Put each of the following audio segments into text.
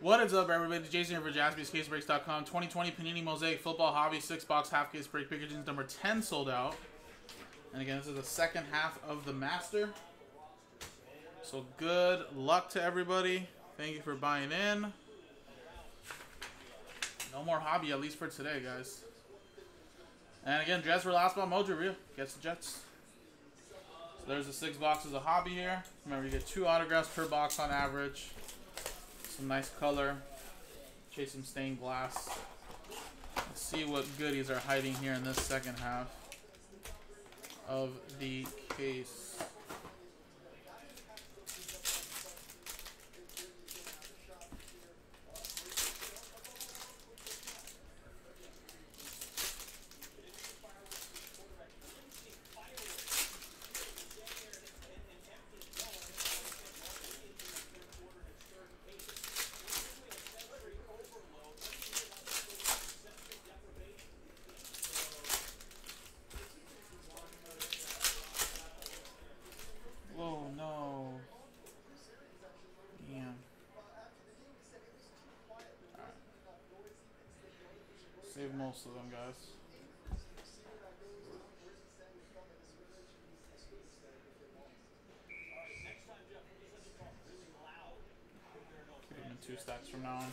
What is up, everybody? Jason here for JaspysCaseBreaks.com. 2020 Panini Mosaic Football Hobby 6-box half-case break packaging number 10 sold out. And again, this is the second half of the Master. So good luck to everybody. Thank you for buying in. No more hobby, at least for today, guys. And again, Jets for last ball mojo real. Gets the Jets. So there's the six boxes of hobby here. Remember, you get two autographs per box on average. Some nice color. Chase some stained glass. Let's see what goodies are hiding here in this second half of the case. Save most of them, guys. Keep them two stacks from now on.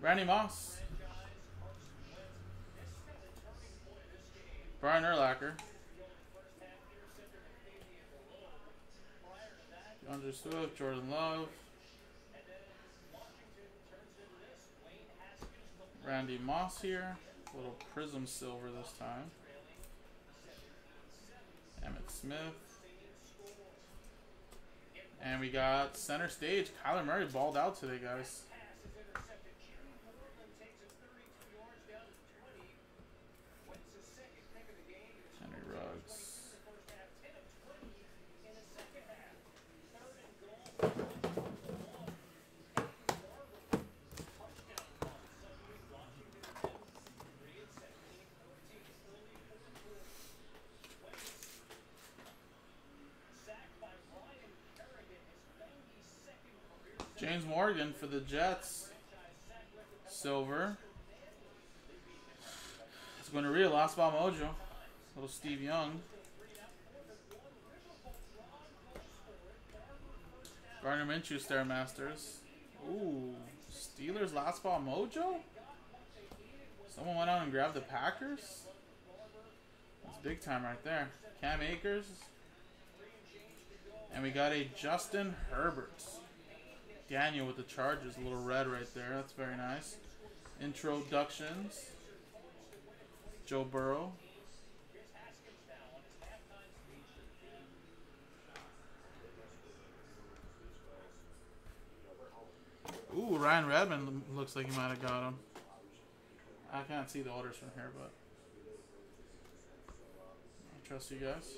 Randy Moss. Andre Swift, Jordan Love. Randy Moss here. Little Prism Silver this time. Emmitt Smith. And we got center stage. Kyler Murray balled out today, guys. Morgan for the Jets. Silver. It's going to read Last Ball Mojo. Little Steve Young. Gardner Minshew Stare Masters. Ooh. Steelers Last Ball Mojo? Someone went out and grabbed the Packers? That's big time right there. Cam Akers. And we got a Justin Herbert. Daniel with the Chargers, a little red right there. That's very nice. Introductions. Joe Burrow. Ooh, Ryan Redmond looks like he might have got him. I can't see the orders from here, but I trust you guys.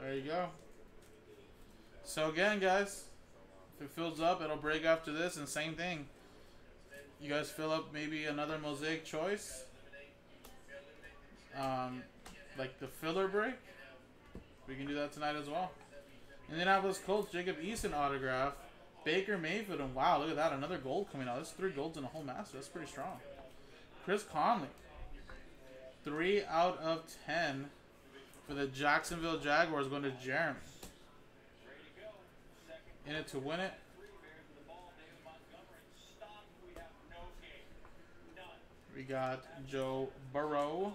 There you go. So again, guys, if it fills up, it'll break after this, and same thing. You guys fill up maybe another mosaic choice, um, like the filler break. We can do that tonight as well. Indianapolis Colts, Jacob Eason autograph. Baker Mayfield, and wow, look at that, another gold coming out. That's three golds in a whole master. That's pretty strong. Chris Conley, three out of ten for the Jacksonville Jaguars going to Jeremy. In it to win it. We got Joe Burrow.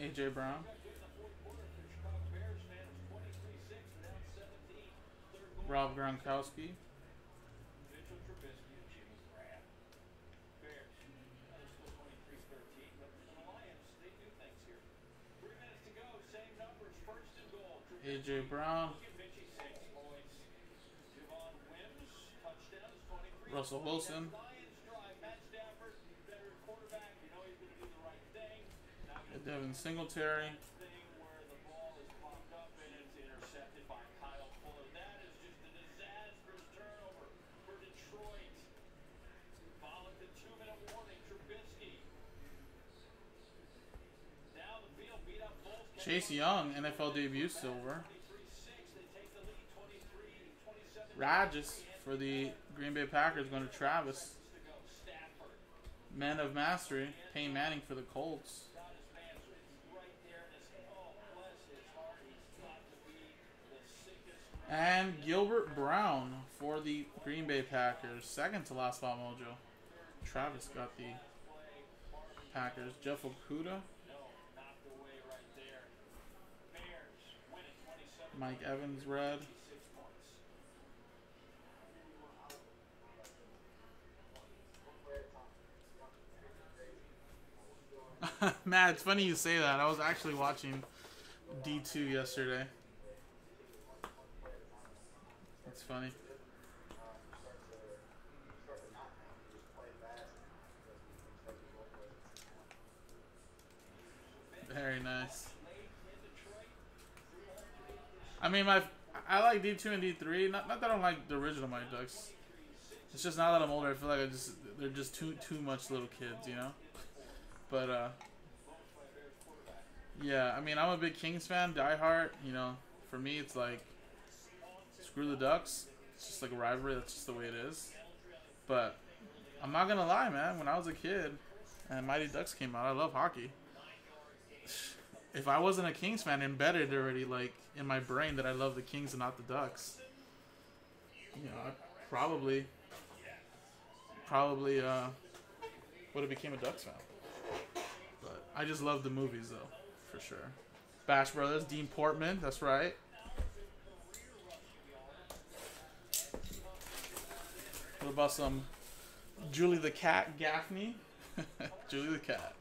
AJ Brown. Rob Gronkowski. AJ Brown. Russell Wilson. Devin Singletary. Chase Young, NFL debut silver. Rages for the Green Bay Packers going to Travis. Men of Mastery, Peyton Manning for the Colts. And Gilbert Brown for the Green Bay Packers. Second to last spot mojo. Travis got the Packers. Jeff Okudah. Mike Evans red. Matt, it's funny you say that. I was actually watching D2 yesterday. That's funny. Very nice. I mean, my I like D two and D three. Not not that I don't like the original Mighty Ducks. It's just now that I'm older, I feel like I just they're just too too much little kids, you know. But uh, yeah. I mean, I'm a big Kings fan, diehard. You know, for me, it's like screw the Ducks. It's just like a rivalry. That's just the way it is. But I'm not gonna lie, man. When I was a kid and Mighty Ducks came out, I love hockey. If I wasn't a Kings fan, embedded already like in my brain that I love the Kings and not the Ducks. You know, I probably, probably uh, would have became a Ducks fan. But I just love the movies though, for sure. Bash Brothers, Dean Portman, that's right. What about some Julie the Cat Gaffney? Julie the Cat.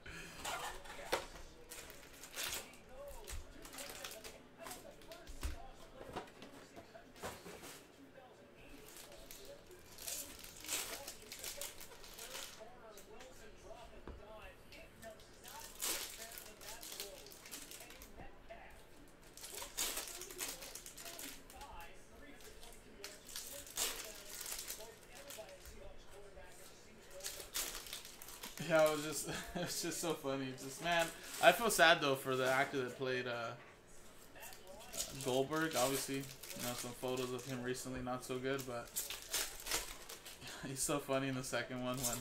Yeah, it was just it was just so funny. Just man, I feel sad though for the actor that played uh, Goldberg. Obviously, you know some photos of him recently, not so good, but he's so funny in the second one when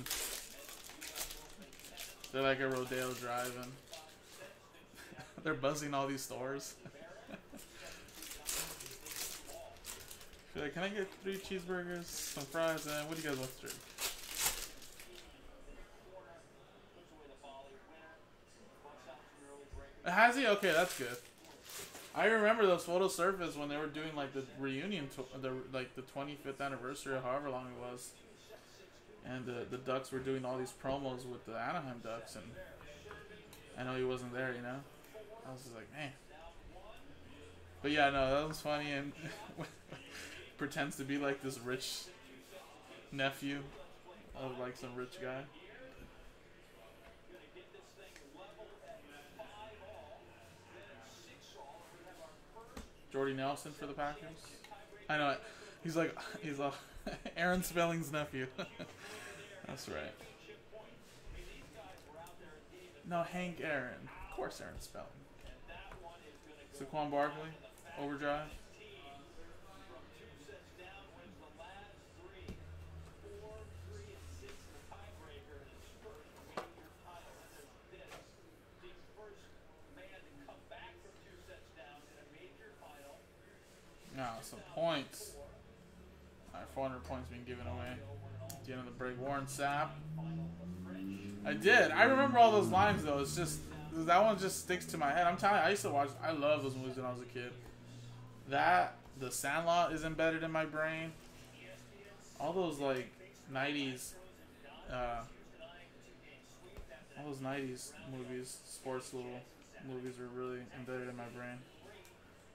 they're like a Rodeo Drive and they're buzzing all these stores. like, can I get three cheeseburgers, some fries, and what do you guys want to drink? Has he? Okay, that's good. I remember those photos surfaced when they were doing like the reunion, the like the 25th anniversary, or however long it was, and the the Ducks were doing all these promos with the Anaheim Ducks, and I know he wasn't there, you know. I was just like, man. But yeah, no, that was funny, and pretends to be like this rich nephew of like some rich guy. Jordy Nelson for the Packers. I know it. He's like he's a Aaron Spelling's nephew. That's right. No, Hank Aaron. Of course, Aaron Spelling. Saquon Barkley, overdrive. Now, some points. Alright, 400 points being given away. At the end of the break. Warren Sapp. I did. I remember all those lines, though. It's just, that one just sticks to my head. I'm telling you, I used to watch, I love those movies when I was a kid. That, The Sandlot is embedded in my brain. All those, like, 90s, uh, all those 90s movies, sports little movies were really embedded in my brain.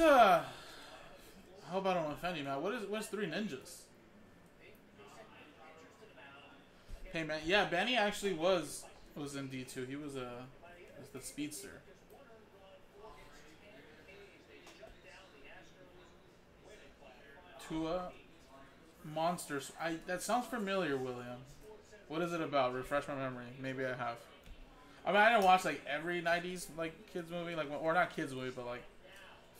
uh? I hope I don't offend you, man. What is what's three ninjas? Hey man, yeah, Benny actually was was in D two. He was a was the speedster. Tua monsters. I that sounds familiar, William. What is it about? Refresh my memory. Maybe I have. I mean, I didn't watch like every '90s like kids movie, like or not kids movie, but like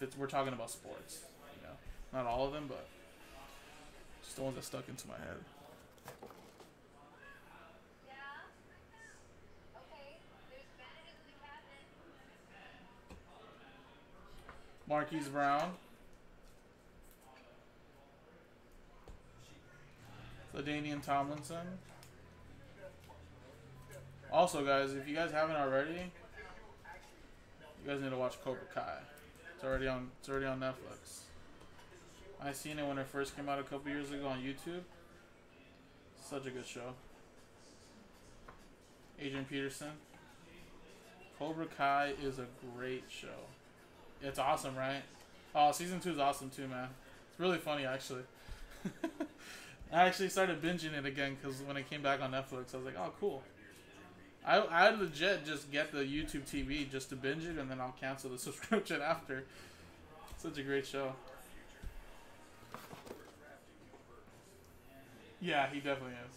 it's we're talking about sports, you know, not all of them, but just the ones that stuck into my head. Marquise Brown. LaDainian Tomlinson. Also, guys, if you guys haven't already, you guys need to watch Cobra Kai. It's already on. It's already on Netflix. I seen it when it first came out a couple years ago on YouTube. Such a good show. Adrian Peterson. Cobra Kai is a great show. It's awesome, right? Oh, season two is awesome too, man. It's really funny, actually. I actually started binging it again because when it came back on Netflix, I was like, oh, cool. I I legit just get the YouTube TV just to binge it, and then I'll cancel the subscription after. Such a great show. Yeah, he definitely is.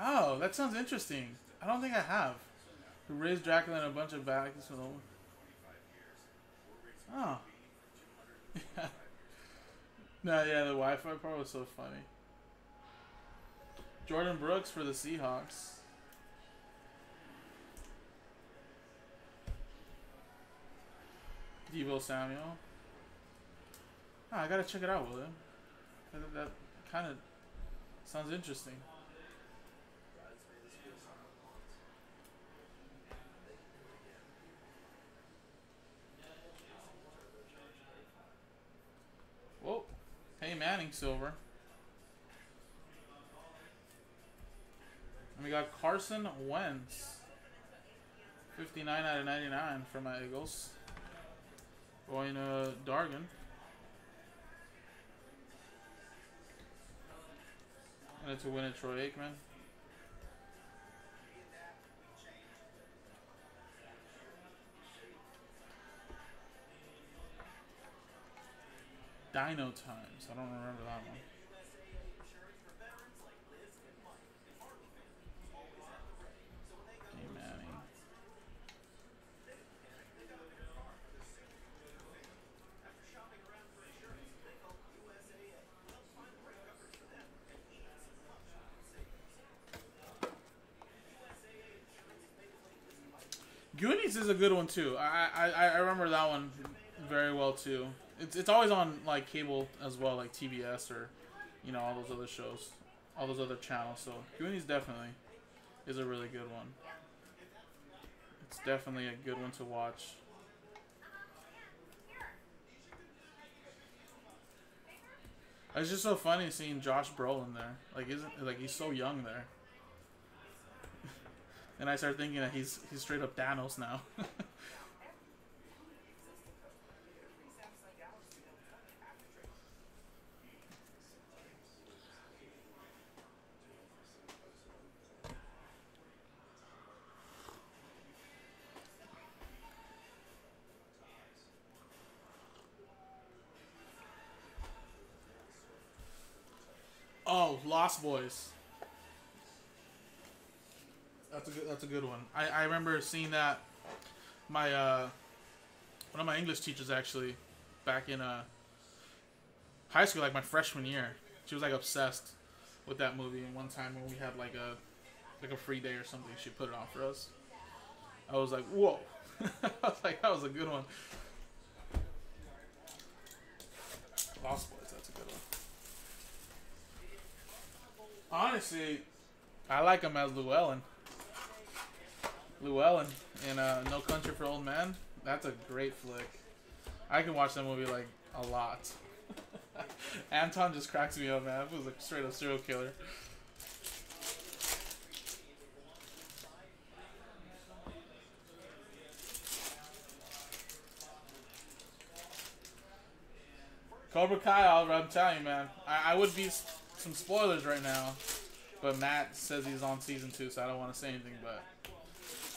Oh, that sounds interesting. I don't think I have. Who raised Dracula and a bunch of bags. Oh. no, yeah, the Wi-Fi part was so funny. Jordyn Brooks for the Seahawks. Deebo Samuel. Oh, I gotta check it out, William. That, that kind of sounds interesting. Whoa. Hey Manning silver. And we got Carson Wentz. 59 out of 99 for my Eagles. Going to Dargan. And to win it, Troy Aikman. Dino Times. I don't remember that one. Goonies is a good one too. I, I I remember that one very well too. It's it's always on like cable as well, like TBS or you know all those other shows, all those other channels. So Goonies definitely is a really good one. It's definitely a good one to watch. It's just so funny seeing Josh Brolin there. Like isn't like he's so young there. And I start thinking that he's he's straight up Thanos now. oh, Lost Boys. That's a good. That's a good one. I, I remember seeing that. My uh, one of my English teachers actually, back in uh, high school, like my freshman year, she was like obsessed with that movie. And one time when we had like a like a free day or something, she put it on for us. I was like, whoa! I was like, that was a good one. Lost Boys, that's a good one. Honestly, I like him as Llewellyn. Llewellyn in uh, No Country for Old Men. That's a great flick. I can watch that movie like a lot. Anton just cracks me up, man. It was like straight up serial killer. Cobra Kai, I'm telling you, man. I, I would be some spoilers right now, but Matt says he's on season two, so I don't want to say anything. But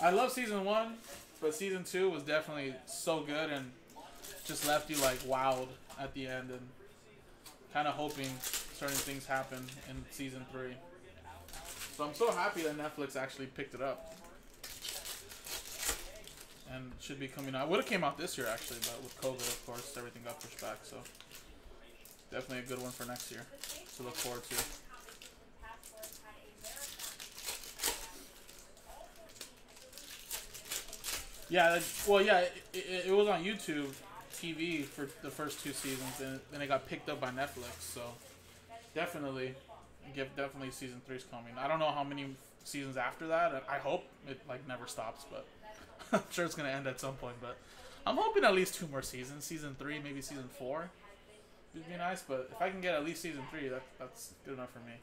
I love season one, but season two was definitely so good and just left you like wowed at the end and kind of hoping certain things happen in season three. So I'm so happy that Netflix actually picked it up. And should be coming out. Would have came out this year actually, but with COVID, of course, everything got pushed back. So definitely a good one for next year to look forward to. Yeah, well, yeah, it, it, it was on YouTube TV for the first two seasons, and then it got picked up by Netflix. So definitely, get definitely season three's coming. I don't know how many seasons after that. I hope it like never stops, but I'm sure it's gonna end at some point. But I'm hoping at least two more seasons. Season three, maybe season four. It'd be nice, but if I can get at least season three, that that's good enough for me.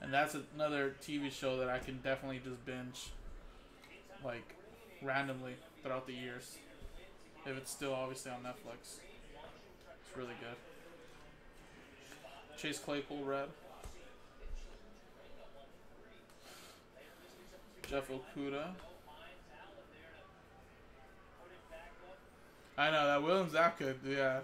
And that's another TV show that I can definitely just binge, like, randomly throughout the years. If it's still obviously on Netflix. It's really good. Chase Claypool red. Jeff Okudah. I know that Williams that yeah.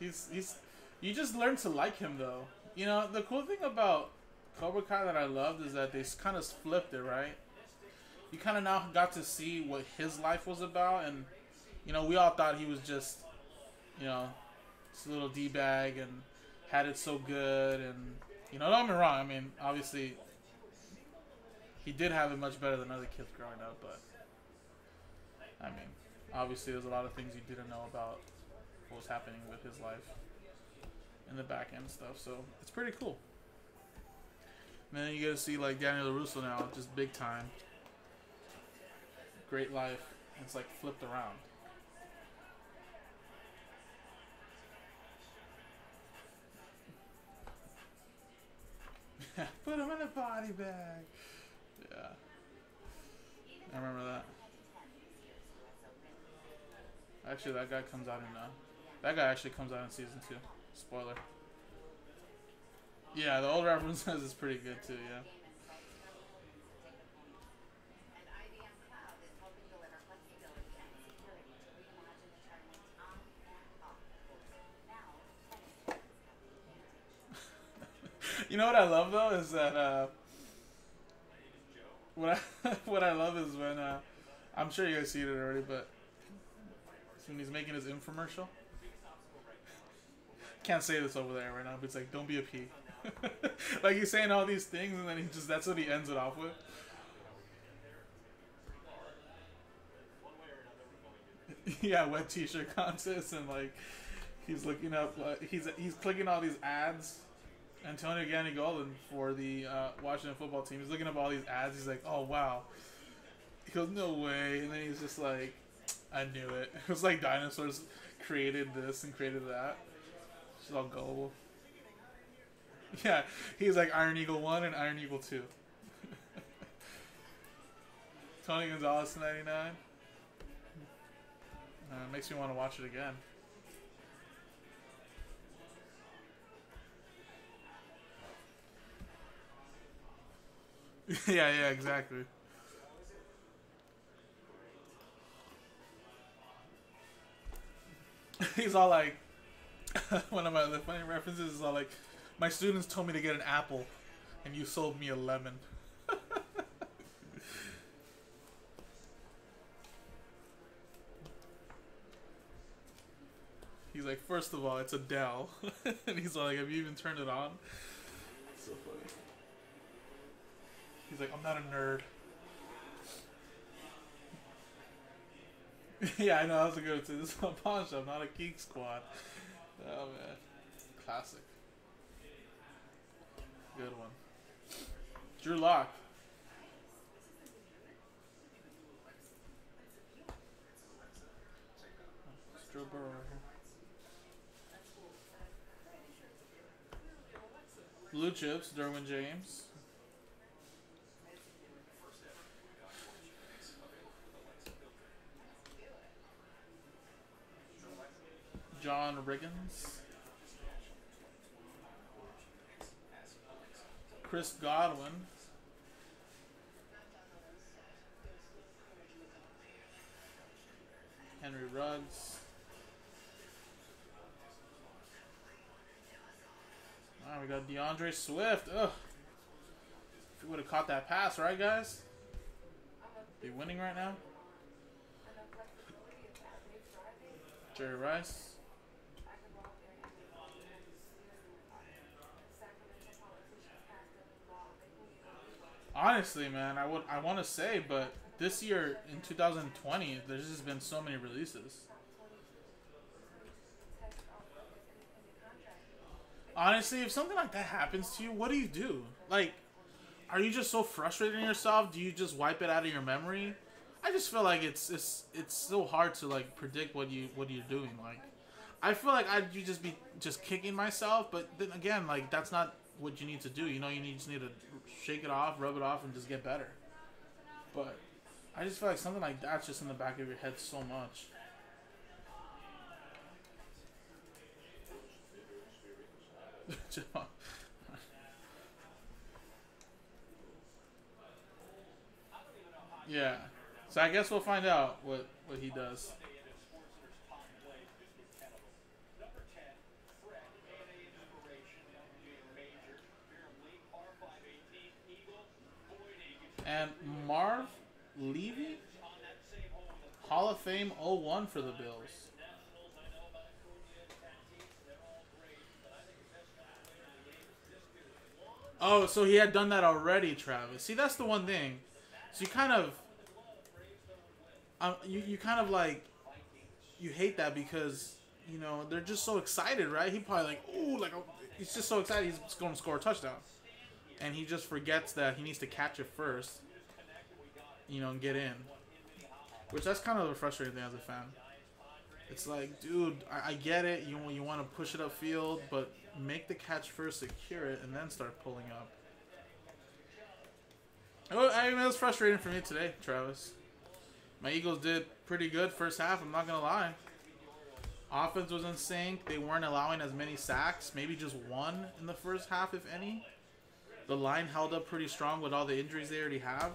He's he's you just learn to like him though. You know, the cool thing about Cobra Kai that I loved is that they kind of flipped it, right? You kind of now got to see what his life was about and you know, we all thought he was just, you know, just a little d bag and had it so good, and you know, don't get me wrong. I mean, obviously, he did have it much better than other kids growing up, but I mean, obviously, there's a lot of things you didn't know about what was happening with his life in the back end stuff. So it's pretty cool. And then you get to see like Daniel LaRusso now, just big time. Great life. It's like flipped around. Put him in a body bag. Yeah. I remember that. Actually, that guy comes out in uh, that guy actually comes out in season two. Spoiler. Yeah, the old references is pretty good too. Yeah. Know what I love though is that uh, what I what I love is when uh, I'm sure you guys see it already, but when he's making his infomercial. Can't say this over there right now, but it's like, don't be a p. like he's saying all these things, and then he just that's what he ends it off with. yeah, wet t-shirt contest, and like he's looking up, uh, he's he's clicking all these ads Antonio Gandy Golden for the uh, Washington football team. He's looking up all these ads. He's like, oh, wow. He goes, no way. And then he's just like, I knew it. It was like dinosaurs created this and created that. She's all gullible. Yeah, he's like Iron Eagle 1 and Iron Eagle 2. Tony Gonzalez 99. Uh, makes me want to watch it again. yeah, yeah, exactly. He's all like, one of my other funny references is all like, my students told me to get an apple, and you sold me a lemon. He's like, first of all, it's a Dell. and he's like, have you even turned it on? so funny. He's like, I'm not a nerd. yeah, I know. That was a good one. This is a pawn shop, not a geek squad. Oh man, classic. Good one. Drew Lock. Drew Burrow. Blue chips, Derwin James. John Riggins. Chris Godwin. Henry Ruggs. Alright, we got DeAndre Swift. Ugh. If would have caught that pass, right, guys? Be winning right now. Jerry Rice. Honestly, man, I would I want to say, but this year in 2020, there's just been so many releases. Honestly, if something like that happens to you, what do you do? Like, are you just so frustrated in yourself? Do you just wipe it out of your memory? I just feel like it's it's it's so hard to like predict what you what you're doing. Like, I feel like I'd just be just kicking myself, but then again, like that's not what you need to do. You know, you need, just need to shake it off, rub it off, and just get better. But I just feel like something like that's just in the back of your head so much. yeah. So I guess we'll find out what, what he does. And Marv Levy, Hall of Fame 01 for the Bills. Oh, so he had done that already, Travis. See, that's the one thing. So you kind of, um, you you kind of like, you hate that because you know they're just so excited, right? He probably like, ooh, like he's just so excited he's going to score a touchdown and he just forgets that he needs to catch it first, you know, and get in. Which that's kind of a frustrating thing as a fan. It's like, dude, I, I get it. You you want to push it upfield, but make the catch first, secure it, and then start pulling up. I mean, it was frustrating for me today, Travis. My Eagles did pretty good first half. I'm not gonna lie. Offense was in sync. They weren't allowing as many sacks. Maybe just one in the first half, if any the line held up pretty strong with all the injuries they already have.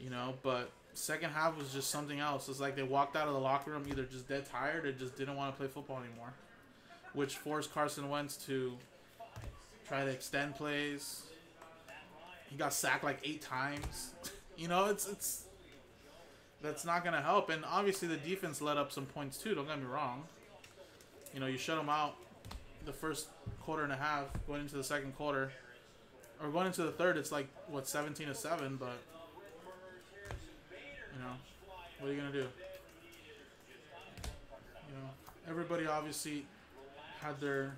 You know, but second half was just something else. It's like they walked out of the locker room either just dead tired or just didn't want to play football anymore, which forced Carson Wentz to try to extend plays. He got sacked like eight times. you know, it's it's that's not gonna help. And obviously the defense let up some points too. Don't get me wrong. You know, you shut them out the first quarter and a half, going into the second quarter or going into the third, it's like what 17 to seven, but you know, what are you gonna do? You know, everybody obviously had their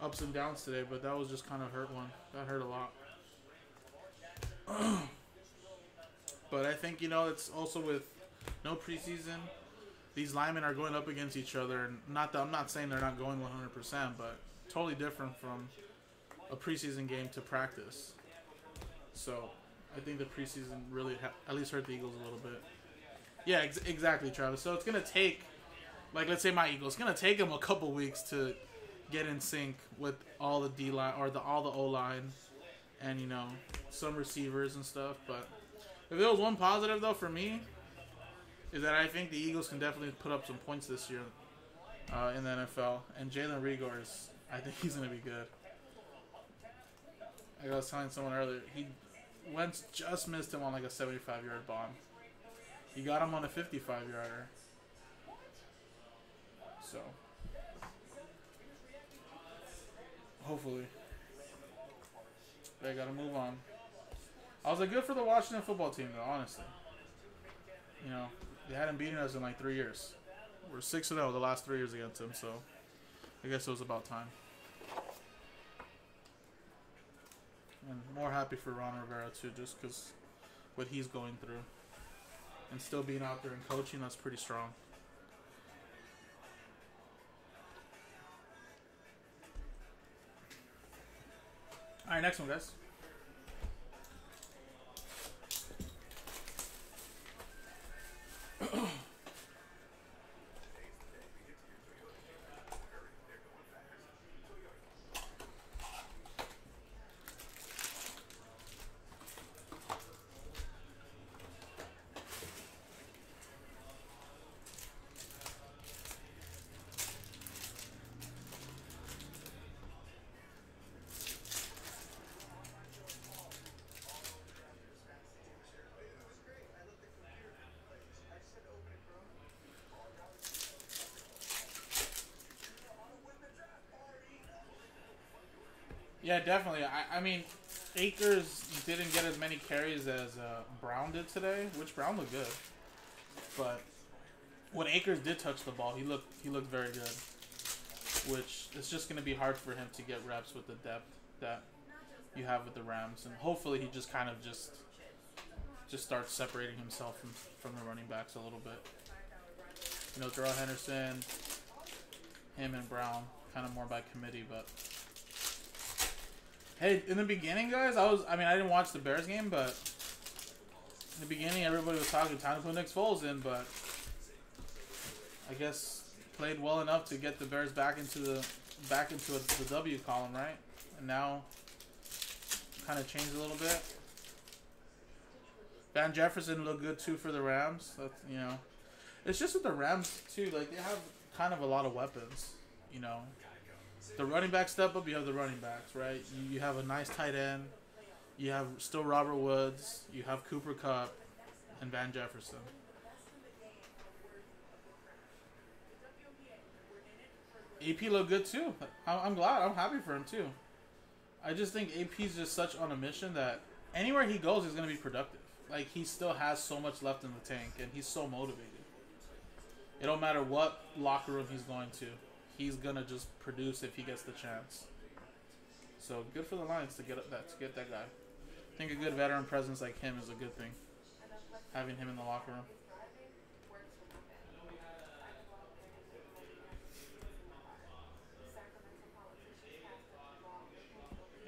ups and downs today, but that was just kind of hurt one. That hurt a lot. but I think you know it's also with no preseason. These linemen are going up against each other, and not that I'm not saying they're not going 100%, but totally different from a preseason game to practice. So I think the preseason really ha- at least hurt the Eagles a little bit. Yeah, ex- exactly, Travis. So it's gonna take, like, let's say my Eagles, it's gonna take them a couple weeks to get in sync with all the D line or the all the O line, and you know some receivers and stuff. But if there was one positive though for me, is that I think the Eagles can definitely put up some points this year uh, in the NFL, and Jalen Reagor is, I think he's gonna be good. Like I was telling someone earlier, he Wentz just missed him on like a 75 yard bomb. He got him on a 55 yarder. So, hopefully, they gotta move on. I was like, good for the Washington football team, though. Honestly, you know, they hadn't beaten us in like three years. We're six and zero the last three years against them, so I guess it was about time. And more happy for Ron Rivera too, just because what he's going through, and still being out there and coaching, that's pretty strong. All right, next one, guys. Yeah, definitely. I, I mean, Akers didn't get as many carries as uh, Brown did today, which Brown looked good. But when Akers did touch the ball, he looked he looked very good. Which it's just going to be hard for him to get reps with the depth that you have with the Rams, and hopefully he just kind of just just starts separating himself from from the running backs a little bit. You know, Darrell Henderson, him and Brown, kind of more by committee, but. Hey, in the beginning, guys, I was, I mean, I didn't watch the Bears game, but in the beginning, everybody was talking time to put Nick Foles in, but I guess played well enough to get the Bears back into the, back into a, the W column, right? And now, kind of changed a little bit. Van Jefferson looked good too for the Rams. That's, you know, it's just with the Rams too. Like they have kind of a lot of weapons. You know, the running back step up, you have the running backs, right? You, you have a nice tight end. You have still Robert Woods. You have Cooper Kupp and Van Jefferson. AP looked good too. I'm glad. I'm happy for him too. I just think AP's just such on a mission that anywhere he goes, he's going to be productive. Like, he still has so much left in the tank, and he's so motivated. It don't matter what locker room he's going to he's gonna just produce if he gets the chance. So good for the Lions to get that to get that guy. I think a good veteran presence like him is a good thing. Having him in the locker room.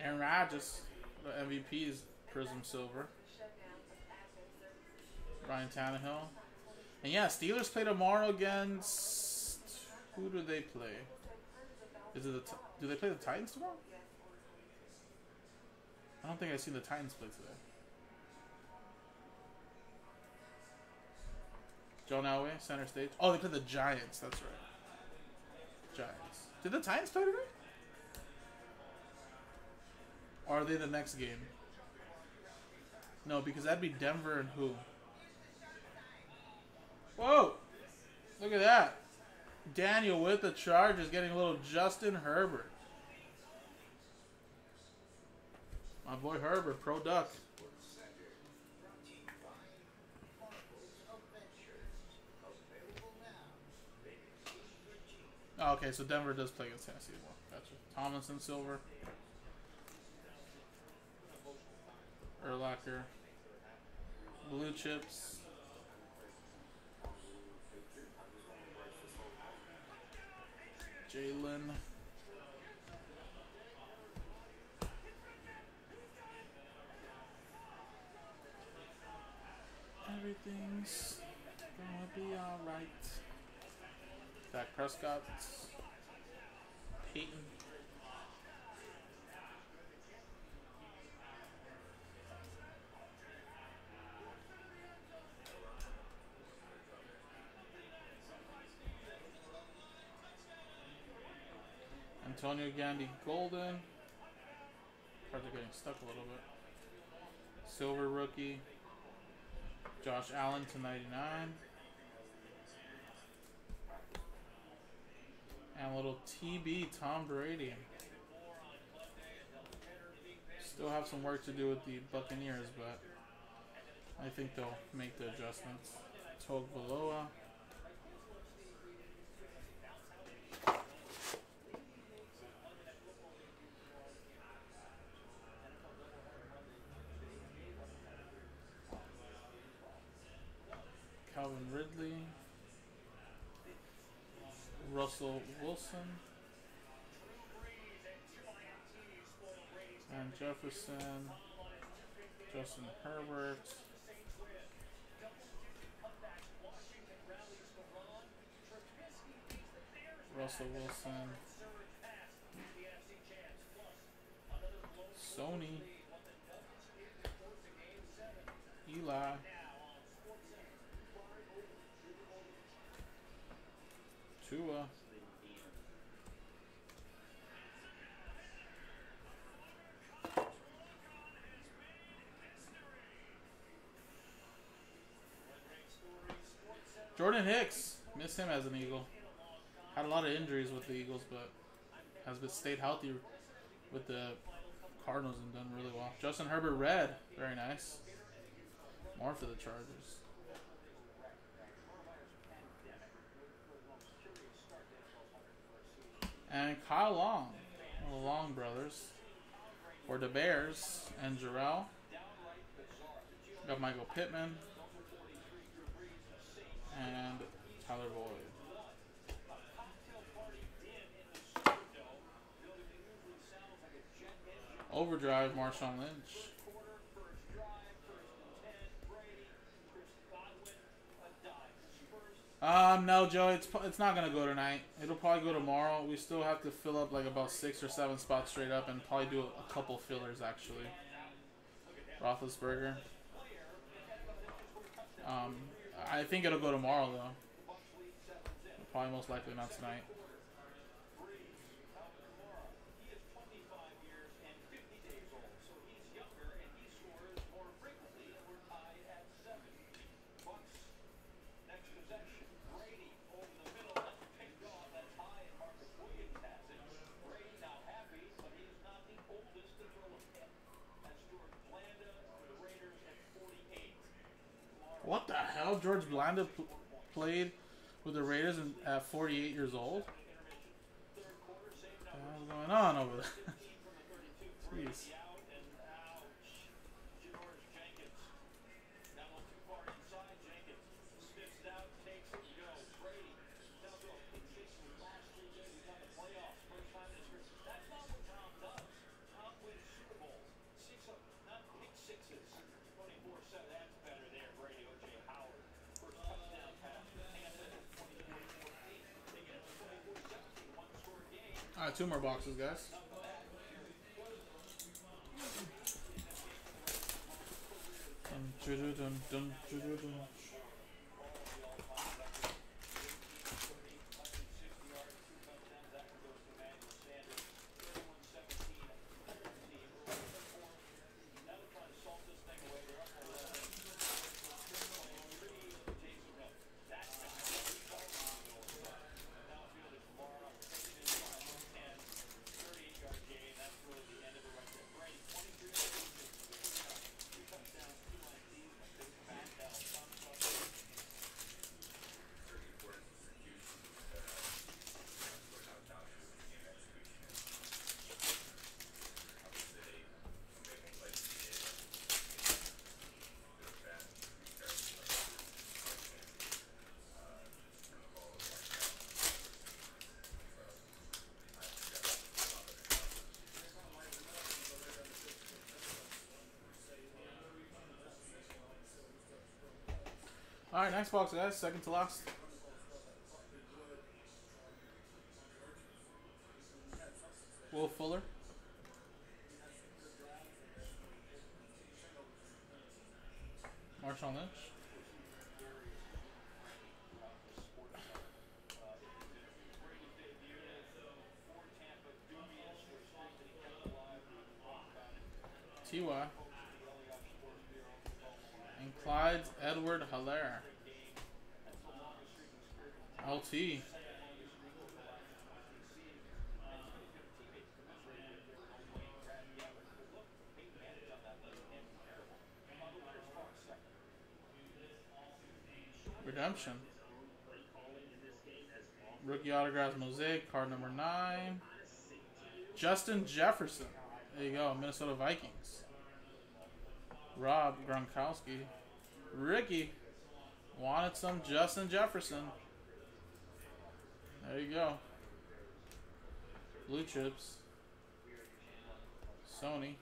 Aaron Rodgers, the MVP is Prism Silver. Ryan Tannehill. And yeah, Steelers play tomorrow against who do they play? Is it the t- do they play the Titans tomorrow? I don't think I've seen the Titans play today. John Elway, center stage. Oh, they play the Giants. That's right. Giants. Did the Titans play today? Are they the next game? No, because that'd be Denver and who? Whoa! Look at that. Daniel with the Chargers getting a little Justin Herbert. My boy Herbert, pro duck. Oh, okay, so Denver does play against Tennessee as well. Gotcha. Tomlinson, Silver. Urlacher. Blue Chips. Jalen. Everything's gonna be alright. Dak Prescott. Peyton. Antonio Gandy Golden. Cards are getting stuck a little bit. Silver rookie. Josh Allen to 99. And a little TB Tom Brady. Still have some work to do with the Buccaneers, but I think they'll make the adjustments. Tog Calvin Ridley, Russell Wilson, And Jefferson, Justin Herbert. Russell Wilson. Sony. Eli. Tua. Jordan Hicks. Miss him as an Eagle. Had a lot of injuries with the Eagles, but has been stayed healthy with the Cardinals and done really well. Justin Herbert red. Very nice. More for the Chargers. And Kyle Long. The Long brothers. For the Bears and Jarrell. Got Michael Pittman. And Tyler Boyd. Overdrive, Marshawn Lynch. Um, no, Joe, it's it's not gonna go tonight. It'll probably go tomorrow. We still have to fill up like about six or seven spots straight up, and probably do a, couple fillers actually. Roethlisberger. Um, I think it'll go tomorrow though. Probably most likely not tonight. George Blanda pl played with the Raiders at 48 years old? What's going on over there? Jeez. Alright, two more boxes, guys. Dun, dun, dun, Alright, next box, guys. Second to last. Will Fuller. Marshawn Lynch. T.Y. And Clyde Edwards-Helaire. LT. Redemption. Rookie autographs mosaic, card number nine. Justin Jefferson. There you go, Minnesota Vikings. Rob Gronkowski. Ricky wanted some Justin Jefferson. There you go. Blue chips. Sony.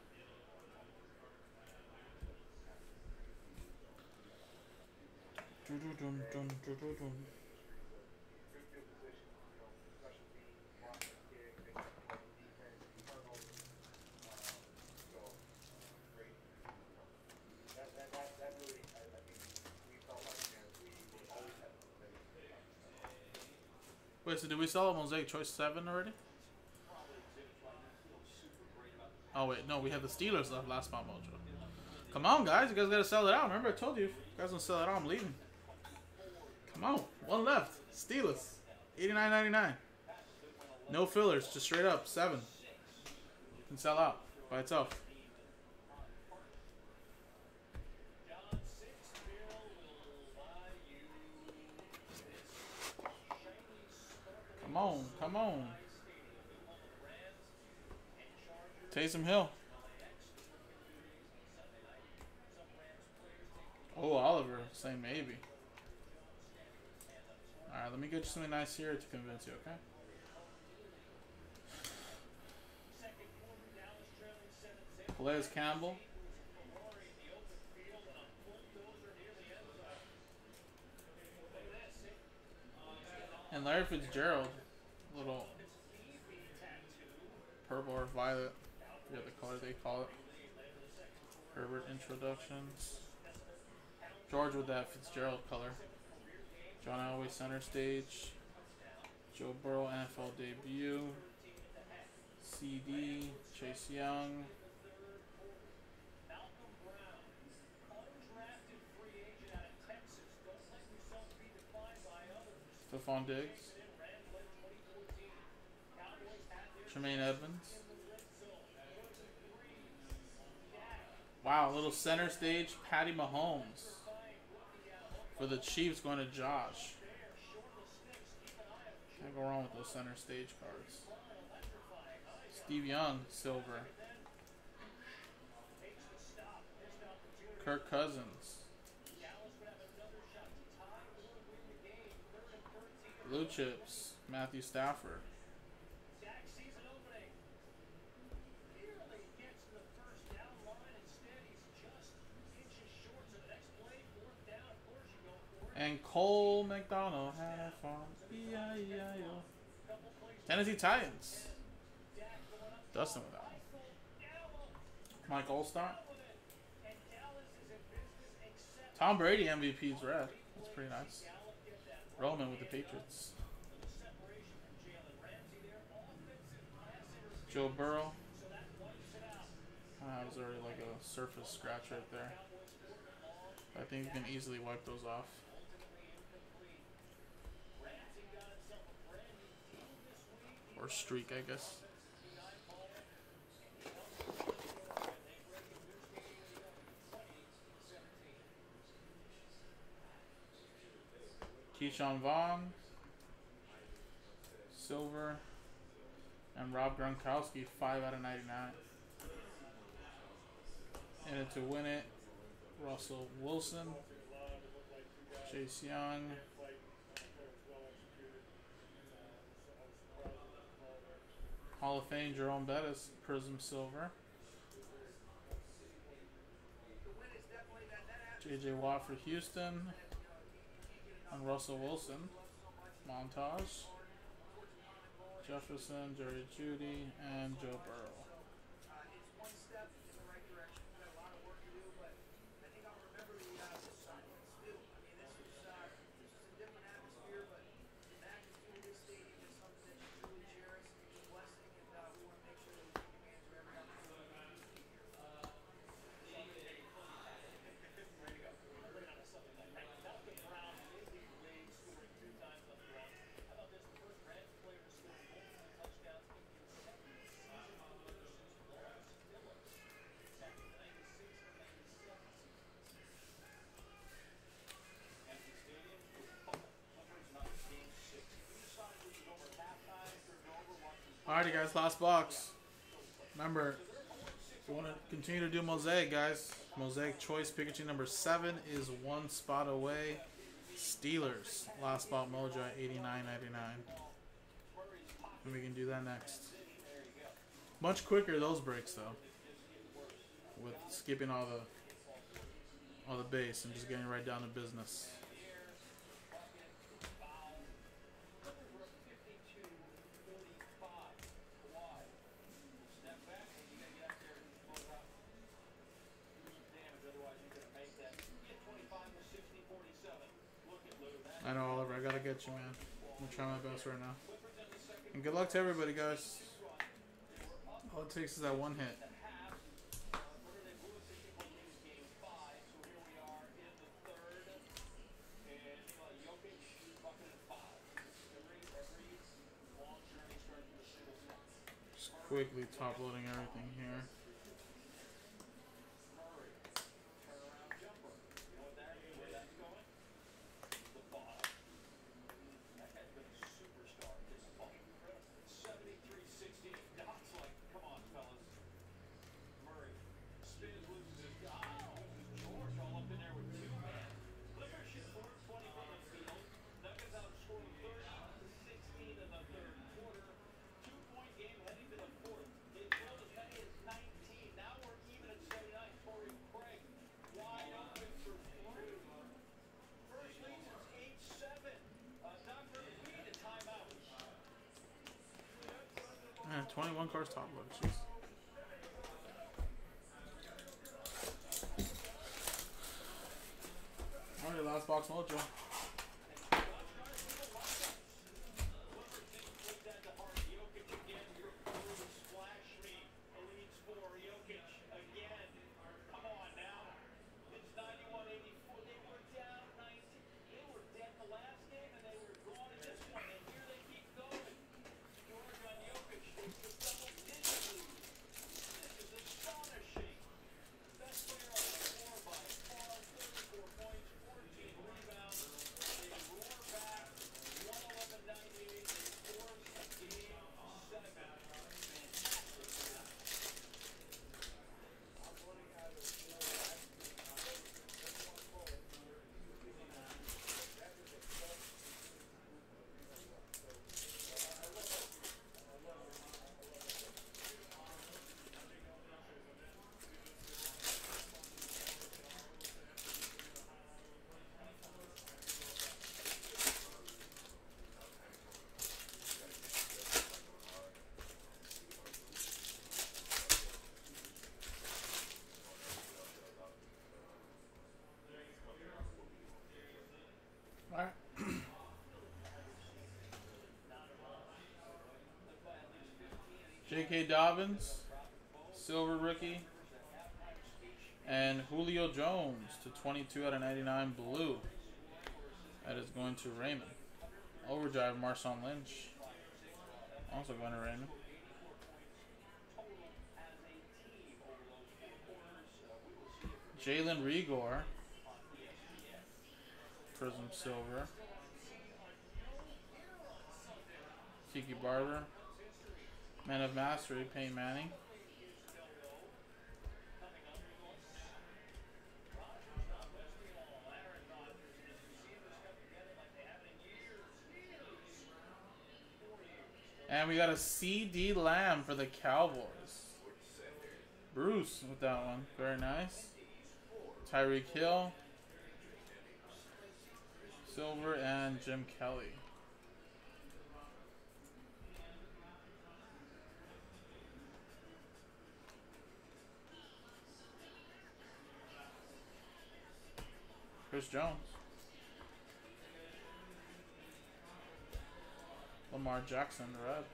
Dun, dun, dun, Wait, so did we sell a Mosaic Choice 7 already? Oh, wait. No, we have the Steelers left last spot mojo. Come on, guys. You guys got to sell it out. Remember, I told you. If you guys don't sell it out, I'm leaving. Come on. One left. Steelers. 89.99. No fillers. Just straight up. 7. You can sell out by itself. On, come on. Taysom Hill. Oh, Oliver, say maybe. Alright, let me get you something nice here to convince you, okay? Calais Campbell. And Larry Fitzgerald, little purple or violet, I forget the color they call it. Herbert introductions. George with that Fitzgerald color. John Elway center stage. Joe Burrow NFL debut. CeeDee. Chase Young. Stefon Diggs. Tremaine Edmunds. Wow, little center stage, Patty Mahomes. For the Chiefs going to Josh. Can't go wrong with those center stage cards. Steve Young, silver. Kirk Cousins. Blue chips, Matthew Stafford. And Cole McDonald had a farm. E-I-E-I-O. Tennessee Titans. Dustin with that. Mike Alstott. Tom Brady MVP's red. That's pretty nice. Roman with the Patriots. Joe Burrow. That was already like a surface scratch right there. I think you can easily wipe those off. Or streak, I guess. Ke'Shawn Vaughn, Silver, and Rob Gronkowski, 5 out of 99. And to win it, Russell Wilson, Chase Young, Hall of Fame Jerome Bettis, Prism Silver. JJ Watt for Houston And Russell Wilson. Montage. Jefferson, Jerry Jeudy, and Joe Burrow. Guys, last box. Remember, if you want to continue to do Mosaic, guys, Mosaic Choice Pikachu number 7 is one spot away. Steelers, last spot Mojo at 89.99. And we can do that next. Much quicker, those breaks, though. with skipping all the all the base and just getting right down to business. Get you, man. I'm trying my best right now. And good luck to everybody, guys. All it takes is that one hit. Just quickly top loading everything here. 21 cars top load. Jeez. Alright, last box mojo. Alright. J.K. Dobbins, silver rookie, and Julio Jones to 22 out of 99 blue. That is going to Raymond. Overdrive Marshawn Lynch. Also going to Raymond. Jalen Reagor. Prism Silver. Tiki Barber. Men of Mastery, Peyton Manning. And we got a CeeDee Lamb for the Cowboys. Bruce with that one. Very nice. Tyreek Hill. Silver and Jim Kelly. Chris Jones. Lamar Jackson, red.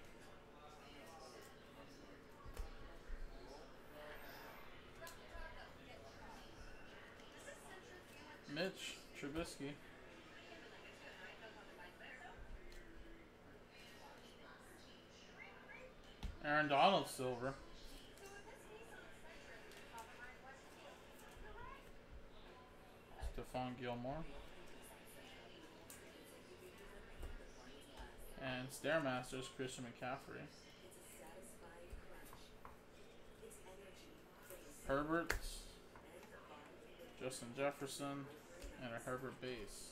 Mitch Trubisky. Aaron Donald silver. Stephon Gilmore. And Stare Masters Christian McCaffrey. Herbert. Justin Jefferson. And a Herbert base.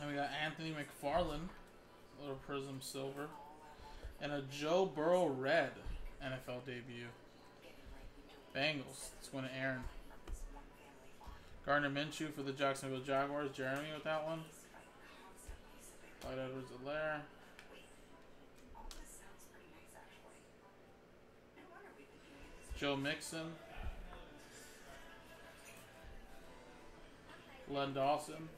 And we got Anthony McFarland Little Prism Silver. And a Joe Burrow Red NFL debut. Bengals. It's going to Aaron. Gardner Minshew for the Jacksonville Jaguars. Jeremy with that one. Clyde Edwards Alaire. Joe Mixon. Len Dawson.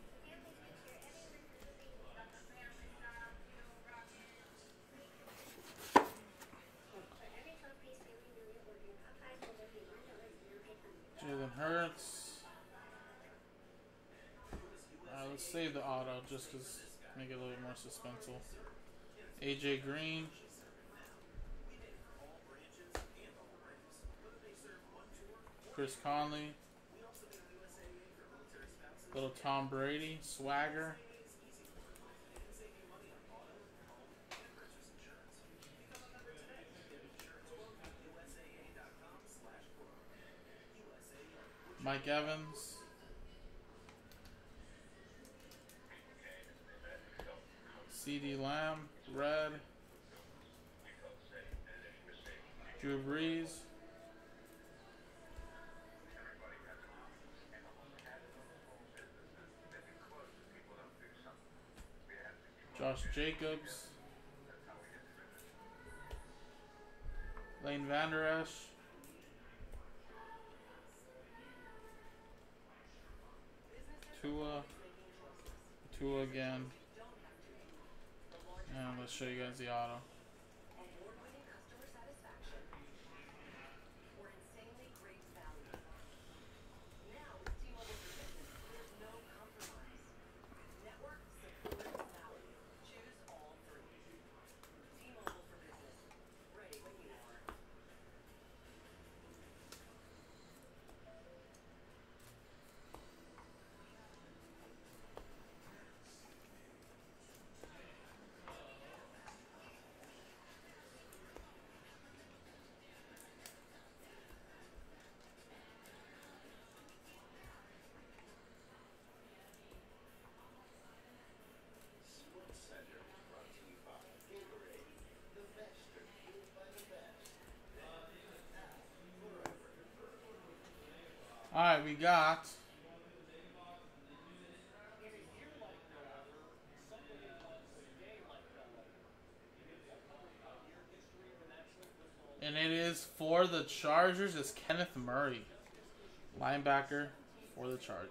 Save the auto just because make it a little more suspenseful. AJ Green. Chris Conley. Little Tom Brady. Swagger. Mike Evans. CeeDee Lamb, red. Drew Brees. Josh Jacobs. Leighton Vander Esch. Tua. Tua again. And let's show you guys the auto. We got And it is for the Chargers. It's Kenneth Murray, linebacker for the Chargers.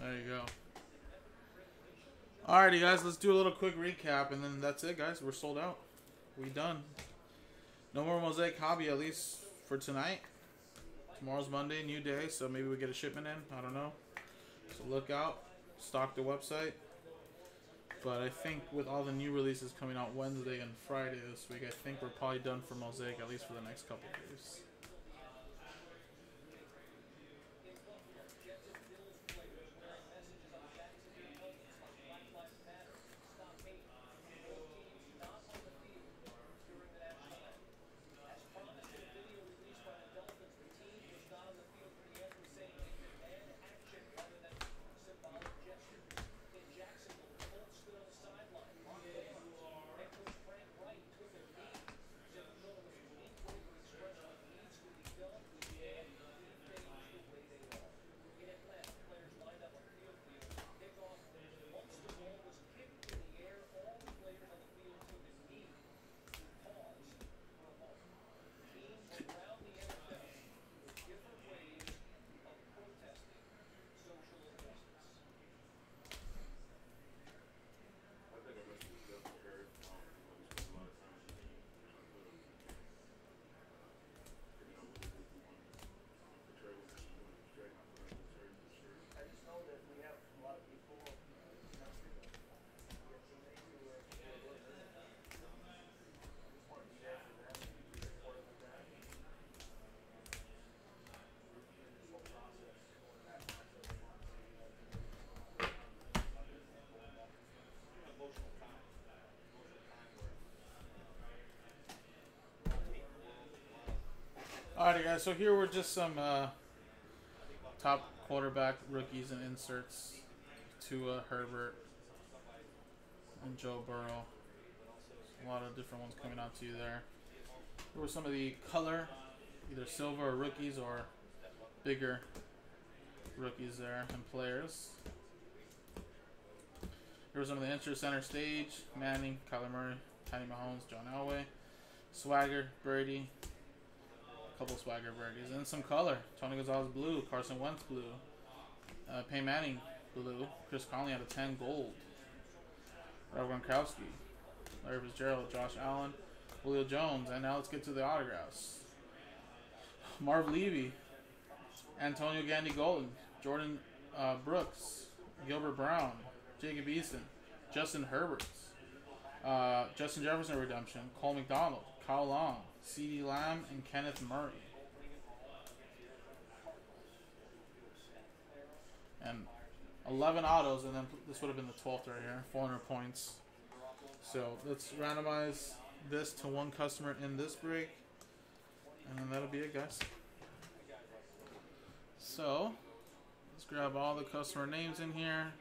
There you go. Alrighty, guys, let's do a little quick recap, and then that's it, guys. We're sold out. We done. No more Mosaic Hobby, at least for tonight. Tomorrow's Monday, new day, so maybe we get a shipment in. I don't know. So look out. Stock the website. But I think with all the new releases coming out Wednesday and Friday this week, I think we're probably done for Mosaic, at least for the next couple days. Alright, guys. So here were just some uh, top quarterback rookies and inserts to uh, Herbert and Joe Burrow. A lot of different ones coming out to you there. Here were some of the color, either silver or rookies or bigger rookies there and players. Here were some of the insert center stage: Manning, Kyler Murray, Tiny Mahomes, John Elway, Swagger, Brady, couple Swagger Brady's, and some color: Tony Gonzalez blue, Carson Wentz blue, uh, Peyton Manning blue, Chris Conley out of 10 gold, Rob Gronkowski, Larry Fitzgerald, Josh Allen, Julio Jones, and now let's get to the autographs. Marv Levy, Antonio Gandy Golden, Jordan uh, Brooks, Gilbert Brown, Jacob Eason, Justin Herbert, uh, Justin Jefferson Redemption, Cole McDonald, Kyle Long, CeeDee Lamb, and Kenneth Murray. And 11 autos, and then this would have been the 12th right here, 400 points. So let's randomize this to one customer in this break, and then that'll be it, guys. So let's grab all the customer names in here.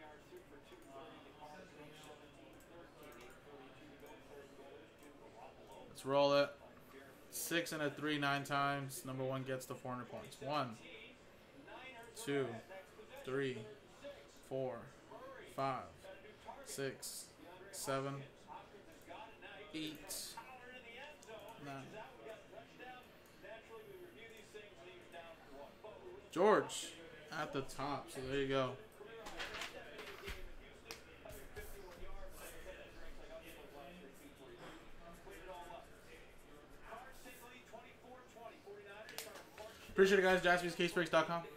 Let's roll it. Six and a three, nine times. Number one gets the 400 points. One, two, three, four, five, six, seven, eight, nine. George at the top. So there you go. Appreciate it, guys. JaspysCaseBreaks.com.